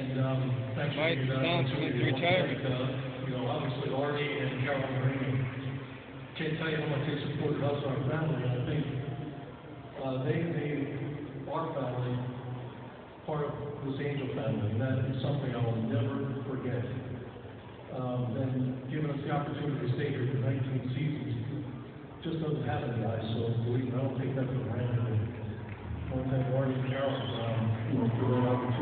And, um, thanks Mike, for that announcement, opportunity. retired, retirement. uh, You know, obviously Arte and Carole Green Can't tell you how much they supported us and our family, and I think, uh, they made our family part of this angel family, and that is something I will never forget. Um, and giving us the opportunity to stay here for nineteen seasons just doesn't happen, guys, so believe me, I don't take that for granted. I want to thank Arte and Carole, um, you know, for their opportunity.